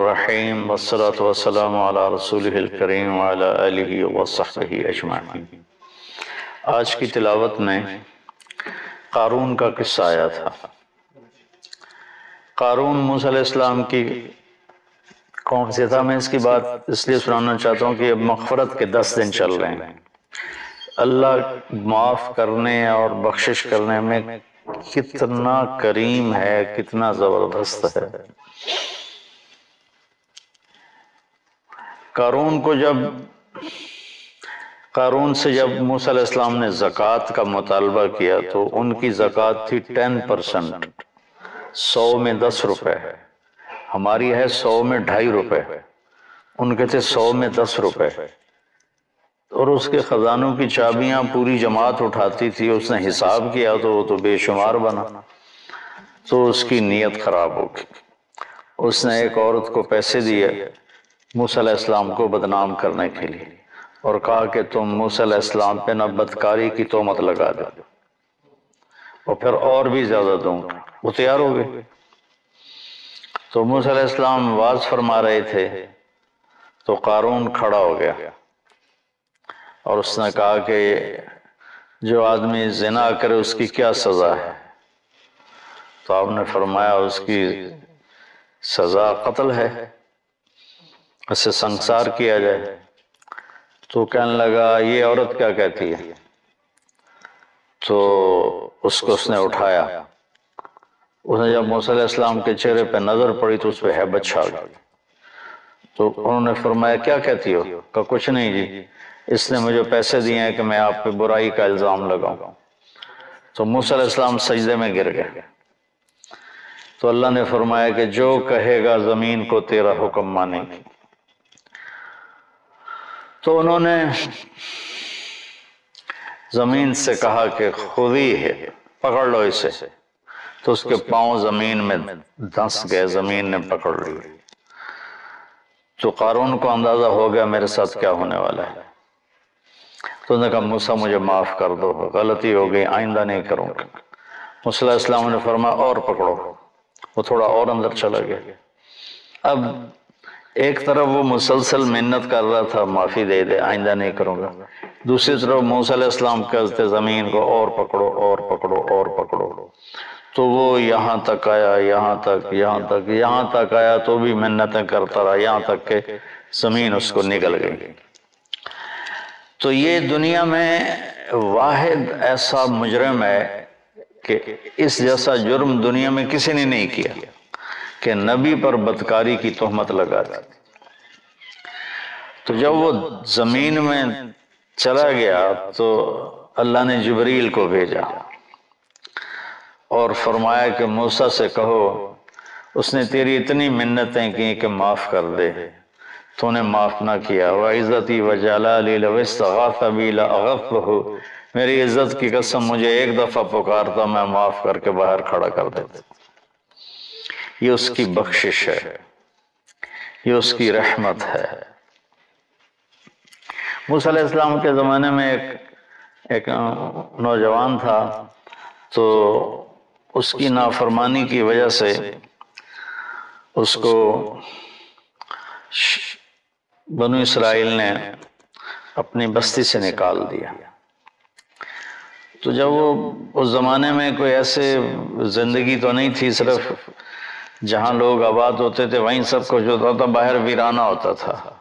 रहीम वसलात वसलाम अला रसूलिल करीम वाला आलिहि व सहबिहि अजमाइन। आज की तिलावत में कारून का किस्सा आया था। कारून मूसलाम की कौन से था? मैं इसकी बात इसलिए सुनाना चाहता हूँ कि अब मगफरत के दस दिन चल रहे हैं। अल्लाह माफ़ करने और बख्शिश करने में कितना करीम है, कितना ज़बरदस्त है। कारून को जब, कारून से जब मूसलाम ने ज़क़़त का मुतालबा किया तो उनकी ज़क़़त थी टेन परसेंट। सौ में दस रुपए। हमारी है सौ में ढाई रुपए। उनके थे सौ में दस रुपए। और उसके खजानों की चाबियाँ पूरी जमात उठाती थी, उसने हिसाब किया तो वो तो बेशुमार बना। तो उसकी नीयत खराब हो गई। उसने एक औरत को पैसे दिए। मूसलाम को बदनाम करने के लिए और कहा कि तुम मूसलाम पे न बदकारी की तोमत लगा दो और फिर और भी ज़्यादा दूँगा वो तैयार हो गए। तो मूसलाम वाज फरमा रहे थे तो कारून खड़ा हो गया और उसने कहा कि जो आदमी जिना करे उसकी क्या सजा है? तो आपने फरमाया उसकी सजा कत्ल है। उससे संसार किया जाए। तो कहने लगा, ये औरत क्या कहती है? तो उसको उसने उठाया। उसने जब मूसलाम के चेहरे पे नज़र पड़ी तो उस पर हैबत छा गई। तो उन्होंने फरमाया, क्या कहती हो? का कुछ नहीं जी। इसने मुझे पैसे दिए हैं कि मैं आप पे बुराई का इल्ज़ाम लगाऊँ। तो मूसलाम सजदे में गिर गए। तो अल्लाह ने फरमाया कि जो कहेगा, ज़मीन को तेरा हुक्म मानेगी। तो उन्होंने ज़मीन से कहा कि खुद ही, पकड़ लो इसे। तो उसके पाँव ज़मीन में धंस गए, ज़मीन ने पकड़ ली। तो कारून को अंदाज़ा हो गया, मेरे साथ क्या होने वाला है। तो उन्होंने कहा, मूसा, मुझे माफ़ कर दो, गलती हो गई, आइंदा नहीं करूँगा। मूसा इस्लाम ने फरमा और पकड़ो। वो थोड़ा और अंदर चला गया। अब एक तरफ़ वो मुसलसल मेहनत कर रहा था, माफ़ी दे दे, आइंदा नहीं करूँगा। दूसरी तरफ़ मूसलाम कहते, ज़मीन को और पकड़ो और पकड़ो और पकड़ो। तो वो यहाँ तक आया, यहाँ तक यहाँ तक यहाँ तक आया तो भी मेहनतें करता रहा, यहाँ तक के ज़मीन उसको निकल गई। तो ये दुनिया में वाहिद ऐसा मुजरम है कि इस जैसा जुर्म दुनिया में किसी ने नहीं किया। कि नबी पर बदकारी की तोहमत लगा दी। तो जब वो ज़मीन में चला गया तो अल्लाह ने जबरील को भेजा और फरमाया कि, मूसा से कहो, उसने तेरी इतनी मिन्नतें की कि माफ़ कर दे। तूने माफ़ ना किया। वह इज्जती हो मेरी इज़्ज़त की कसम मुझे एक दफ़ा पुकारता, मैं माफ़ करके बाहर खड़ा कर देता। ये उसकी बख्शिश है। ये उसकी रहमत है। मूसलाम के ज़माने में एक एक नौजवान था तो उसकी नाफरमानी की वजह से उसको बनु इसराइल ने अपनी बस्ती से निकाल दिया। तो जब वो उस ज़माने में कोई ऐसे ज़िंदगी तो नहीं थी सिर्फ़ जहाँ लोग आबाद होते थे, वहीं सब कुछ होता था, बाहर वीराना होता था।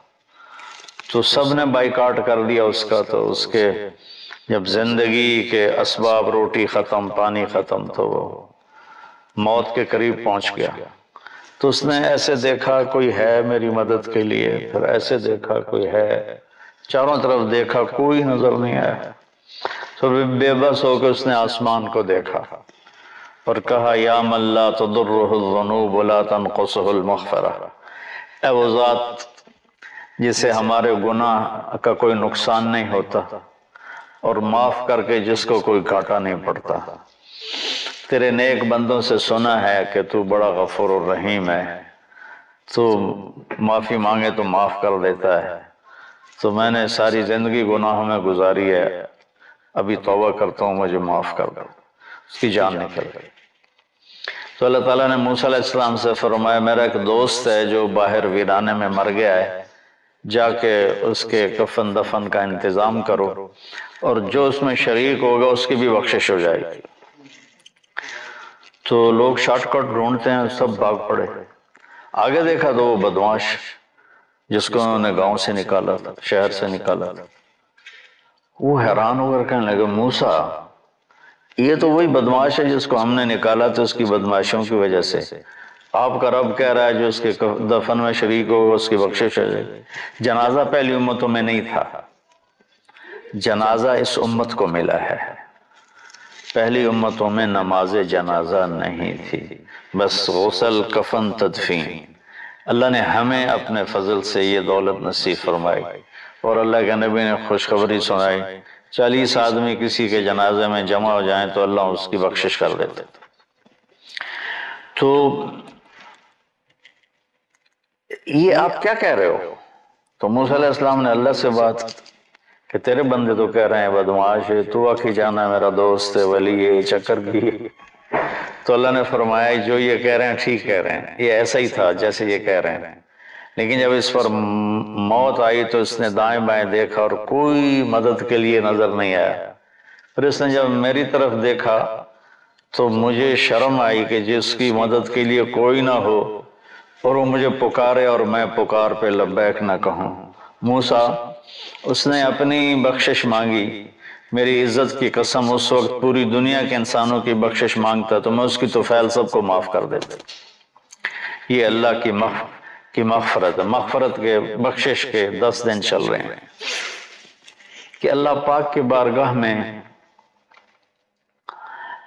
तो सबने बाइकाट कर दिया उसका तो उसके जब ज़िंदगी के असबाब रोटी ख़त्म, पानी ख़त्म तो वो मौत के करीब पहुँच गया। तो उसने ऐसे देखा, कोई है मेरी मदद के लिए? फिर ऐसे देखा, कोई है। चारों तरफ़ देखा, कोई नज़र नहीं आया। तो बेबस होकर उसने आसमान को देखा। और कहा, या मल्ला तो दुर्रनूबला तनकुसुल मगफरा वो ज़ात जिसे हमारे गुनाह का कोई नुकसान नहीं होता और माफ़ करके जिसको कोई घाटा नहीं पड़ता। तेरे नेक बंदों से सुना है कि तू बड़ा गफूर रहीम है। तू माफ़ी मांगे तो माफ़ कर देता है। तो मैंने सारी ज़िंदगी गुनाहों में गुजारी है। अभी तोबा करता हूँ, मुझे माफ़ कर दो। उसकी जान निकल गई। तो अल्लाह ताला ने मूसा से फरमाया, मेरा एक दोस्त है जो बाहर वीराने में मर गया है, जाके उसके कफन दफन का इंतज़ाम करो और जो उसमें शरीक होगा उसकी भी बख्शिश हो जाएगी। तो लोग शॉर्टकट ढूंढते हैं, सब भाग पड़े। आगे देखा तो वो बदमाश, जिसको उन्होंने गाँव से निकाला, शहर से निकाला। वो हैरान होकर कहने लगे, मूसा ये तो वही बदमाश है जिसको हमने निकाला था उसकी बदमाशों की वजह से। आपका रब कह रहा है जो उसके दफन में शरीक हो उसकी बख्शिश है जनाजा पहली उम्मतों में नहीं था। जनाजा इस उम्मत को मिला है। पहली उम्मतों में नमाज़ जनाजा नहीं थी। बस गौसल कफन तदफीन। अल्लाह ने हमें अपने फजल से ये दौलत नसीब फरमाई। और अल्लाह के नबी ने खुशखबरी सुनाई। चालीस आदमी किसी के जनाजे में जमा हो जाएँ तो अल्लाह उसकी बख्शिश कर देते तो ये आप क्या कह रहे हो? तो मूसलाम ने अल्लाह से बात कि तेरे बंदे तो कह रहे हैं बदमाश है तू आखी जाना मेरा दोस्त है वली है चक्कर की तो अल्लाह ने फरमाया जो ये कह रहे हैं ठीक कह रहे हैं। ये ऐसा ही था जैसे ये कह रहे हैं। लेकिन जब इस पर मौत आई तो इसने दाएँ बाएँ देखा और कोई मदद के लिए नज़र नहीं आया। फिर इसने जब मेरी तरफ़ देखा तो मुझे शर्म आई कि जिसकी मदद के लिए कोई ना हो और वो मुझे पुकारे और मैं पुकार पे लब्बैक ना कहूँ। मूसा, उसने अपनी बख्शिश मांगी। मेरी इज़्ज़त की कसम, उस वक्त पूरी दुनिया के इंसानों की बख्शिश माँगता तो मैं उसकी तो फैल सबको माफ़ कर देता। ये अल्लाह की मफ की मफफरत मफफरत के बख्शिश के दस दिन चल रहे हैं कि अल्लाह पाक के बारगाह में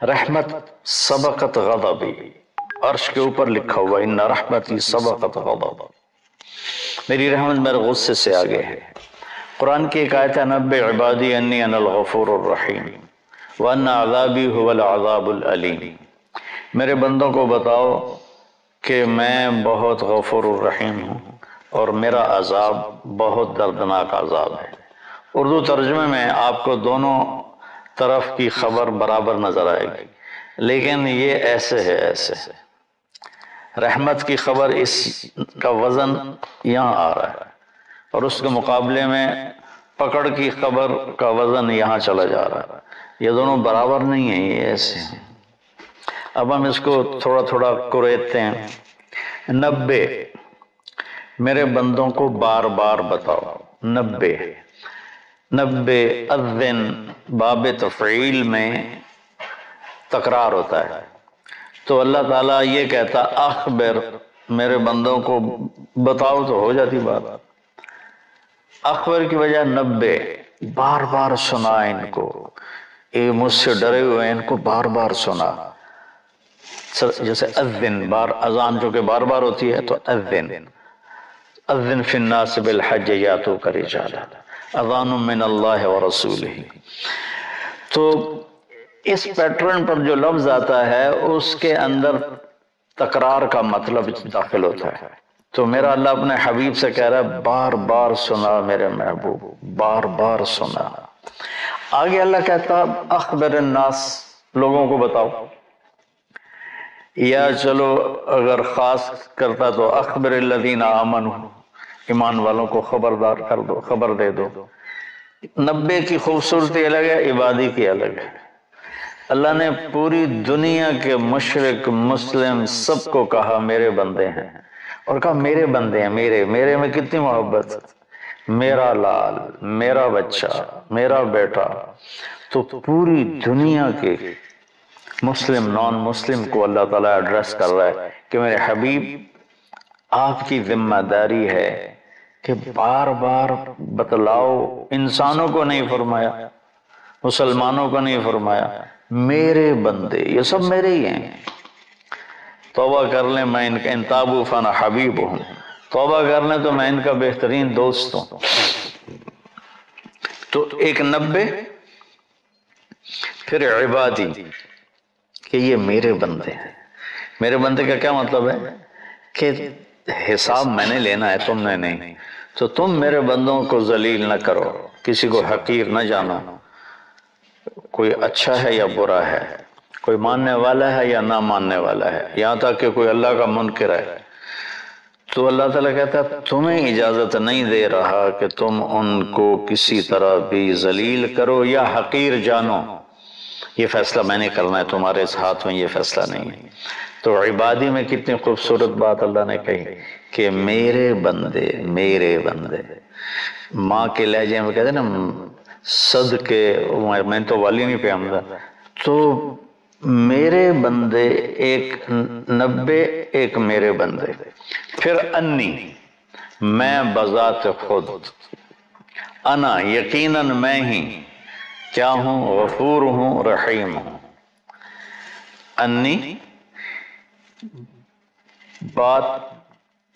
रहमत सबकत गदबी, अर्श के ऊपर लिखा हुआ इन रहमत सबकत गदब. मेरी रहमत मेरे गुस्से से आगे है। कुरान की एक आयत नब्बे इबादी अन्नी अनलगफूर रहीम वन आज़ाबी हुवल आज़ाबुल अलीम. मेरे बंदों को बताओ कि मैं बहुत गफुर रहीम हूँ और मेरा अजाब बहुत दर्दनाक अजाब है। उर्दू तर्जमे में आपको दोनों तरफ़ की खबर बराबर नज़र आएगी, लेकिन ये ऐसे है ऐसे है। रहमत की खबर इस का वज़न यहाँ आ रहा है और उसके मुकाबले में पकड़ की खबर का वज़न यहाँ चला जा रहा है। ये दोनों बराबर नहीं है, ये ऐसे हैं। अब हम इसको थोड़ा थोड़ा कुरेदते हैं। नब्बे। मेरे बंदों को बार बार बताओ। नब्बे। नब्बे अदिन बाब तफ़ील में तकरार होता है। तो अल्लाह ताला ये कहता, अखबर, मेरे बंदों को बताओ तो हो जाती बात। अखबर की वजह नब्बे। बार बार सुना इनको। ये मुझसे डरे हुए इनको बार बार सुना। जैसे अजिन बार, अजान जो कि बार बार होती है तो अजिन अजिन फिन्ना बिल हज या तो करे अजान मिन अल्लाह व रसूल ही तो इस पैटर्न पर जो लफ्ज आता है, उसके अंदर तकरार का मतलब दाखिल होता है। तो मेरा अल्लाह अपने हबीब से कह रहा है बार बार सुना मेरे महबूब बार बार सुना। आगे अल्लाह कहता अखबर नास लोगों को बताओ। या चलो अगर खास करता तो अखबर लदीन अमन ईमान वालों को खबरदार कर दो खबर दे दो। नब्बे की खूबसूरती अलग है इबादी की अलग है। अल्लाह ने पूरी दुनिया के मुशरक मुस्लिम सबको कहा मेरे बंदे हैं। और कहा मेरे बंदे हैं मेरे मेरे में कितनी मोहब्बत? मेरा लाल मेरा बच्चा मेरा बेटा तो पूरी दुनिया के मुस्लिम नॉन मुस्लिम को अल्लाह ताला एड्रेस कर रहा है कि मेरे हबीब, आपकी ज़िम्मेदारी है कि बार बार बतलाओ, इंसानों को नहीं फरमाया, मुसलमानों को नहीं फरमाया, मेरे बंदे, ये सब मेरे ही हैं। तोबा कर ले, मैं इनका इंताबू फन हबीब हूँ। तोबा कर ले तो मैं इनका बेहतरीन दोस्त हूँ। तो एक नब्बे, फिर इबादी। कि ये मेरे बंदे हैं। मेरे बंदे का क्या मतलब है? कि हिसाब मैंने लेना है, तुमने नहीं। तो तुम मेरे बंदों को जलील न करो, किसी को हकीर न जानो। कोई अच्छा है या बुरा है? कोई मानने वाला है या ना मानने वाला है? यहाँ तक कि कोई अल्लाह का मुनकर है। तो अल्लाह ताला कहता है, तुम्हें इजाज़त नहीं दे रहा कि तुम उनको किसी तरह भी जलील करो या हकीर जानो। ये फैसला मैंने करना है, तुम्हारे हाथ में ये फैसला नहीं है। तो इबादी में कितनी खूबसूरत बात अल्लाह ने कही कि मेरे बंदे मेरे बंदे, माँ के लहजे में कहते ना सद के मैं तो वाली नहीं पे तो मेरे बंदे एक नब्बे, एक मेरे बंदे। फिर अन्नी, मैं बजात खुद। अना, यकीनन मैं ही। क्या हूँ? गफूर हूँ रहीम हूँ। अन्नी बात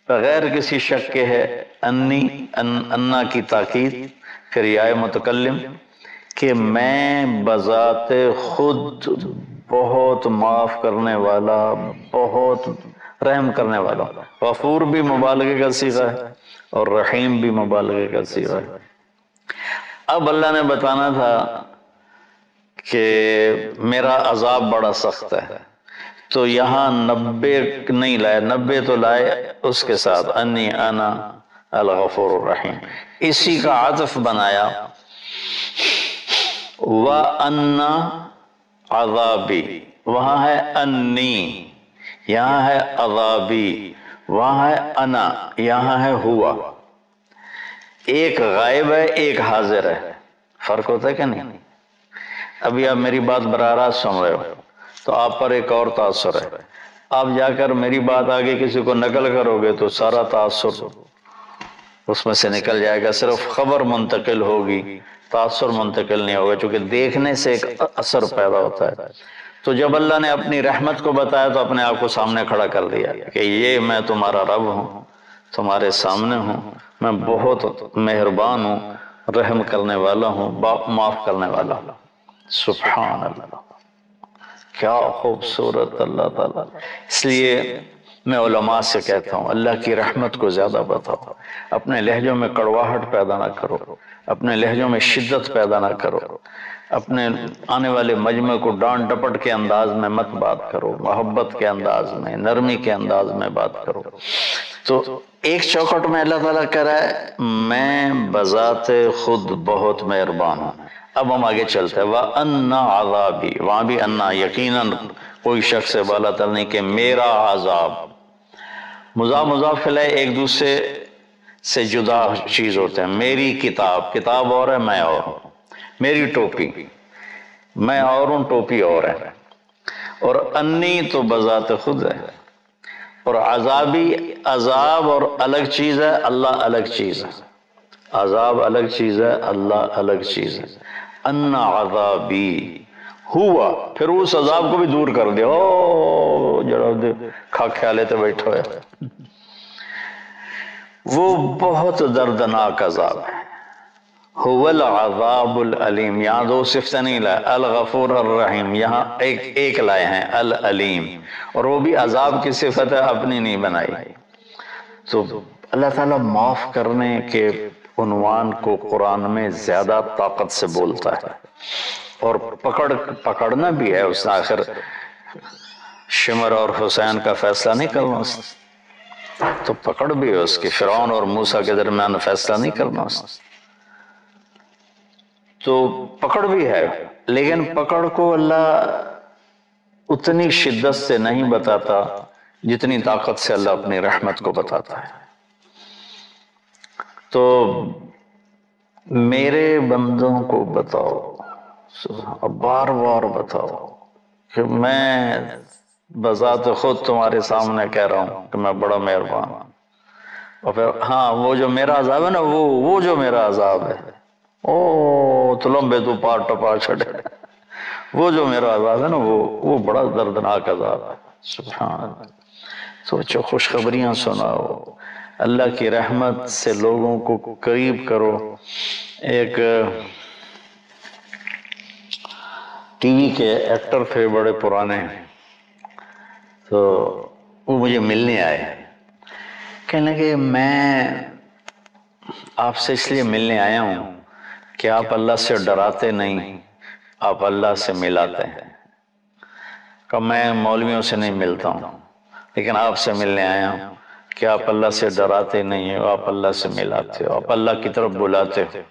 बगैर किसी शक के है। अन्नी अन, अन्ना की ताकीद फिर या मुतकलम कि मैं बजात खुद बहुत माफ़ करने वाला बहुत रहम करने वाला गफूर भी मुबालगे का सीखा है और रहीम भी मुबालगे का सीखा है। अब अल्लाह ने बताना था कि मेरा अजाब बड़ा सख्त है। तो यहाँ नब्बे नहीं लाए, नब्बे तो लाए, उसके साथ अन्नी आना अलगफुर इसी का आतफ बनाया। व अन्ना अजाबी, वहाँ है अन्नी, यहाँ है अजाबी, वहाँ है अना, यहाँ है हुआ। एक गायब है, एक हाजिर है। फ़र्क होता है क्या नहीं? अभी आप मेरी बात बरारा सुन रहे हो तो आप पर एक और तासर है। आप जाकर मेरी बात आगे किसी को नकल करोगे तो सारा तासर उसमें से निकल जाएगा। सिर्फ़ खबर मुंतकिल होगी, तासर मुंतकिल नहीं होगा, क्योंकि देखने से एक असर पैदा होता है। तो जब अल्लाह ने अपनी रहमत को बताया तो अपने आप को सामने खड़ा कर दिया कि ये मैं तुम्हारा रब हूँ। तुम्हारे सामने हूँ। मैं बहुत मेहरबान हूँ। रहम करने वाला हूँ। बाप माफ़ करने वाला हूँ। क्या खूबसूरत अल्लाह ताला। इसलिए मैं उलमा से कहता हूँ, अल्लाह की रहमत को ज़्यादा बताओ। अपने लहजों में कड़वाहट पैदा ना करो। अपने लहजों में शिद्दत पैदा ना करो। अपने आने वाले मजमे को डांट डपट के अंदाज में मत बात करो, मोहब्बत के अंदाज में, नरमी के अंदाज में बात करो। तो एक चौकट में अल्लाह ताला कह रहा है, मैं बजात खुद बहुत मेहरबान हूँ। अब हम आगे चलते हैं। वह अन्ना आजाबी वहाँ भी अन्ना, यकीनन कोई शख्स वाला तल नहीं कि मेरा आजाब मुजा मुजाफिल है एक दूसरे से जुदा चीज़ होते हैं। मेरी किताब किताब और है, मैं और मेरी टोपी। मैं और हूँ टोपी और है। और अन्नी तो बजात खुद है। और अजाबी अजाब और अलग चीज़ है, अल्लाह अलग चीज़ है। अजाब अलग चीज़ है, अल्लाह अलग चीज़ है। अन्ना अजाबी हुआ, फिर उस अजाब को भी दूर कर दे ओ, जरा खा ख्याले तो बैठो है। वो बहुत दर्दनाक अजाब है। अलीम। यहाँ दो सिफ्त नहीं लाए। अल गफूर रहीम। यहाँ एक एक लाए हैं। अल अलीम। और वो भी अजाब की सिफत है, अपनी नहीं बनाई। तो अल्लाह ताला माफ़ करने के उनवान को कुरान में ज़्यादा ताकत से बोलता है। और पकड़, पकड़ना भी है उस आखिर। शिमर और हुसैन का फैसला नहीं करना तो पकड़ भी है उसकी। फिरौन और मूसा के दरमियान फैसला नहीं करना उस। तो पकड़ भी है, लेकिन पकड़ को अल्लाह उतनी शिद्दत से नहीं बताता जितनी ताकत से अल्लाह अपनी रहमत को बताता है। तो मेरे बंदों को बताओ बार बार बताओ कि मैं बजात खुद तुम्हारे सामने कह रहा हूँ कि मैं बड़ा मेहरबान। और फिर हाँ वो जो मेरा अजाब है ना, वो वो जो मेरा अजाब है ओ तो लंबे तो पार टपा छड़े। वो जो मेरा अजाब है ना, वो वो बड़ा दर्दनाक आज़ाद है। सोचो, खुशखबरियाँ सुनाओ। अल्लाह की रहमत से लोगों को करीब करो। एक, टीवी के एक्टर थे, बड़े पुराने। तो वो मुझे मिलने आए। कहने लगे, मैं आपसे इसलिए मिलने आया हूँ कि आप अल्लाह से डराते नहीं, आप अल्लाह से मिलाते हैं। कहा मैं मौलवियों से नहीं मिलता हूँ, लेकिन आपसे मिलने आया हूँ कि आप अल्लाह से डराते नहीं हो, आप अल्लाह से मिलाते हो, आप अल्लाह की तरफ़ बुलाते हो।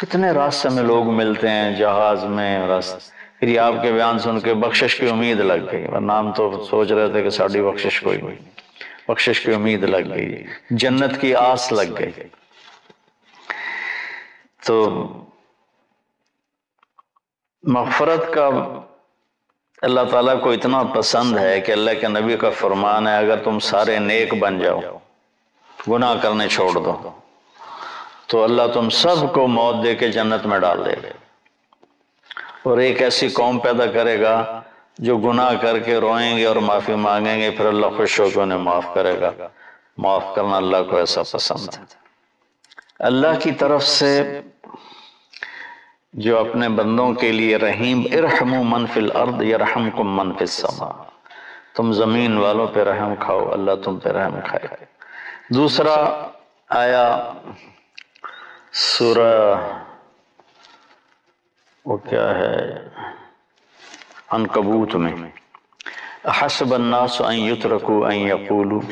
कितने रास्ते में लोग मिलते हैं जहाज़ में, रास्ते। फिर आपके बयान सुन के बख्शिश की उम्मीद लग गई हम तो सोच रहे थे कि साड़ी बख्शिश कोई नहीं। बख्शिश की उम्मीद लग गई, जन्नत की आस लग गई। तो मफरत का अल्लाह ताला को इतना पसंद है कि अल्लाह के नबी का फरमान है, अगर तुम सारे नेक बन जाओ, गुनाह करने छोड़ दो तो अल्लाह तुम सबको मौत दे के जन्नत में डाल दे और एक ऐसी कौम पैदा करेगा जो गुनाह करके रोएँगे और माफ़ी मांगेंगे, फिर अल्लाह खुश होकर उन्हें माफ़ करेगा। माफ़ करना अल्लाह को ऐसा पसंद है। अल्लाह की तरफ़ से जो अपने बंदों के लिए रहीम, इरहमु मनफिल अर्द यरहम कुम मनफिल समा। तुम ज़मीन वालों पे रहम खाओ, अल्लाह तुम पे रहम खाए। दूसरा आया, सूरा, वो क्या है? अनकबूत में। हसबन्नास युतरकू यकूलू।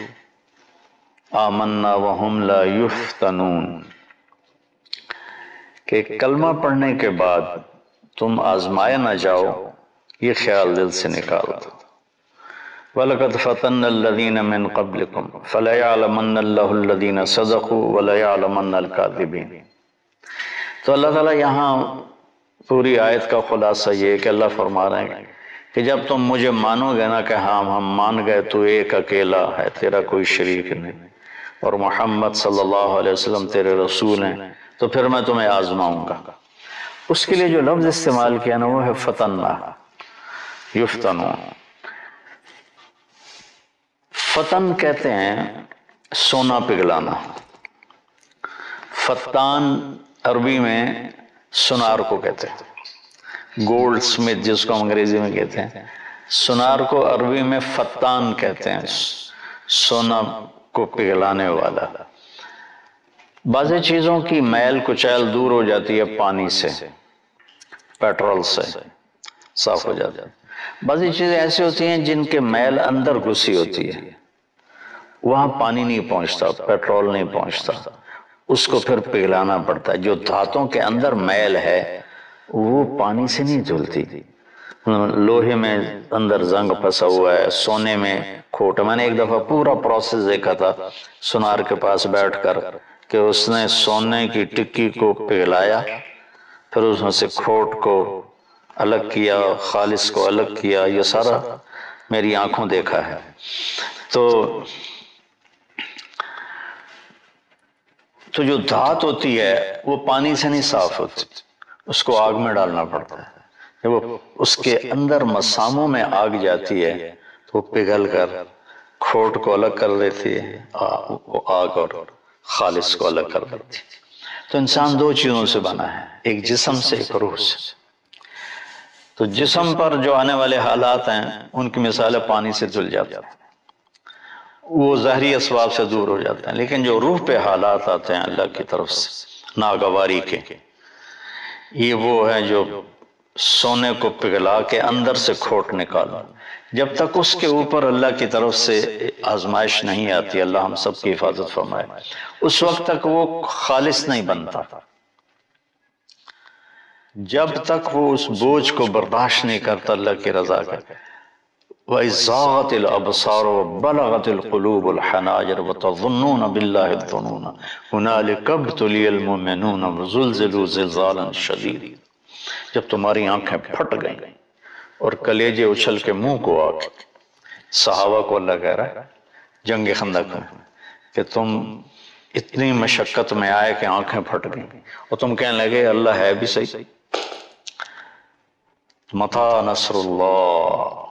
आमन्ना वहम ला युफ्तनून। कि कलमा पढ़ने के बाद तुम आजमाए ना जाओ, ये ख्याल दिल से निकाल। दो वलकत फ़तन मिन कबलकुम फ़लयालमन्नल्लाहुल्लदीन सदक़ु वलयालमन्नल तो अल्लाह ताला यहाँ पूरी आयत का खुलासा ये कि अल्लाह फरमा रहे हैं कि जब तुम मुझे मानोगे ना कि हाँ हम मान गए तो एक अकेला है, तेरा कोई शरीक नहीं। और मोहम्मद सल्लल्लाहु अलैहि वसल्लम तेरे रसूल हैं। तो फिर मैं तुम्हें आजमाऊँगा। उसके लिए जो लफ्ज इस्तेमाल किया ना, वो है फतन्ना। युफ्तन। फतन कहते हैं सोना पिघलाना। फतान अरबी में सुनार को कहते हैं। गोल्ड स्मिथ जिसको अंग्रेज़ी में कहते हैं। सुनार को अरबी में फतान कहते हैं। सोना को पिघलाने वाला। बाज़ चीज़ों की मैल कुचैल दूर हो जाती है पानी से, पेट्रोल से, साफ़ हो जाता है। बाज़ चीज़ें ऐसी होती हैं जिनके मैल अंदर घुसी होती है। वहाँ पानी नहीं पहुँचता, पेट्रोल नहीं पहुँचता। उसको फिर पिघलाना पड़ता है। जो धातों के अंदर मैल है, वो पानी से नहीं धुलती। लोहे में अंदर जंग फंसा हुआ है, सोने में खोट। मैंने एक दफ़ा पूरा प्रोसेस देखा था, सुनार के पास बैठकर। कि उसने सोने की टिक्की को पिघलाया, फिर उसमें से खोट को अलग किया खालिस को अलग किया, ये सारा मेरी आँखों देखा है। तो तो जो धात होती है, वो पानी से नहीं साफ़ होती। उसको आग में डालना पड़ता है। वो उसके अंदर मसामों में आग जाती है तो पिघल कर खोट को अलग कर देती है वो आग और खालिस को अलग कर देती तो इंसान दो चीज़ों से बना है, एक जिसम से, एक रूह से। तो जिसम पर जो आने वाले हालात हैं, उनकी मिसाल पानी से धुल जाते हैं। वो जहरी असबाब से दूर हो जाते हैं, लेकिन जो रूह पे हालात आते हैं अल्लाह की तरफ़ से, नागवारी के, ये वो है जो सोने को पिघला के अंदर से खोट निकालना जब तक उसके ऊपर अल्लाह की तरफ़ से आजमाइश नहीं आती, अल्लाह हम सब की हिफाजत फरमाए। उस वक्त तक वो खालिश नहीं बनता। जब तक वो उस बोझ को बर्दाश्त नहीं करता, अल्लाह की रजा का। शदीद। जब तुम्हारी आँखें फट गई और कलेजे उछल के मुँह को आके सहावा को अल्लाह कह रहा है, जंग खंदक में कि तुम इतनी मशक्कत में आए कि आँखें फट गई। और तुम कहने लगे, अल्लाह है भी सही। मथा नसरुल्लाह।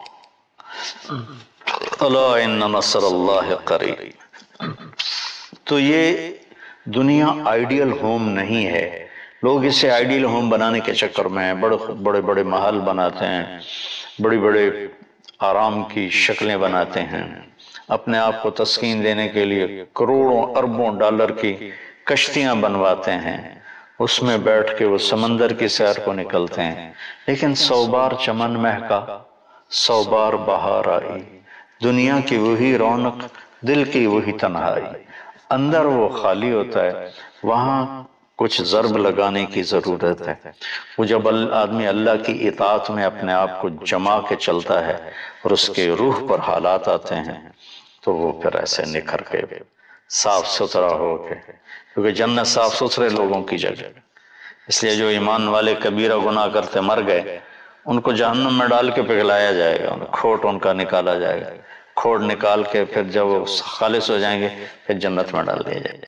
तो ये दुनिया आइडियल होम नहीं है। लोग इसे आइडियल होम बनाने के चक्कर में हैं। बड़े बड़े बड़े महल बनाते हैं। बड़ी बड़े आराम की शक्लें बनाते हैं। अपने आप को तस्कीन देने के लिए करोड़ों अरबों डॉलर की कश्तियाँ बनवाते हैं। उसमें बैठ के वो समंदर की सैर को निकलते हैं। लेकिन सौ बार चमन महका, सौ बार बहार आई। दुनिया की वही रौनक, दिल की वही तन्हाई। अंदर वो खाली होता है, वहाँ कुछ जरब लगाने की ज़रूरत है। वो जब आदमी अल्लाह की इतात में अपने आप को जमा के चलता है और उसके रूह पर हालात आते हैं तो वो फिर ऐसे निखर के साफ़ सुथरा हो के क्योंकि जन्नत साफ़ सुथरे लोगों की जगह इसलिए जो ईमान वाले कबीरा गुना करते मर गए, उनको जहन्नम में डाल के पिघलाया जाएगा खोट उनका निकाला जाएगा। खोट निकाल के फिर जब वो खालिश हो जाएँगे, फिर जन्नत में डाल दिया जाएगा।